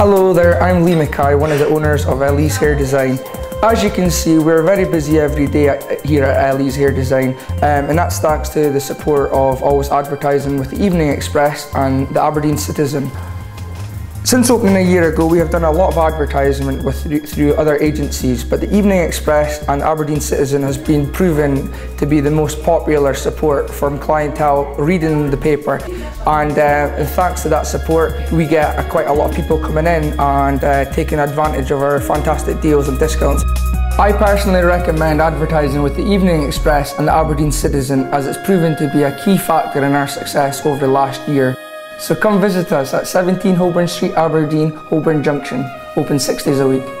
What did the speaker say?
Hello there, I'm Lee Mackay, one of the owners of Ellee's Hair Design. As you can see, we're very busy every day here at Ellee's Hair Design, um, and that's thanks to the support of Always Advertising with the Evening Express and the Aberdeen Citizen. Since opening a year ago, we have done a lot of advertisement with, through other agencies, but the Evening Express and Aberdeen Citizen has been proven to be the most popular support from clientele reading the paper. And, uh, and thanks to that support, we get uh, quite a lot of people coming in and uh, taking advantage of our fantastic deals and discounts. I personally recommend advertising with the Evening Express and the Aberdeen Citizen as it's proven to be a key factor in our success over the last year. So come visit us at 17 Holborn Street, Aberdeen, Holborn Junction. Open six days a week.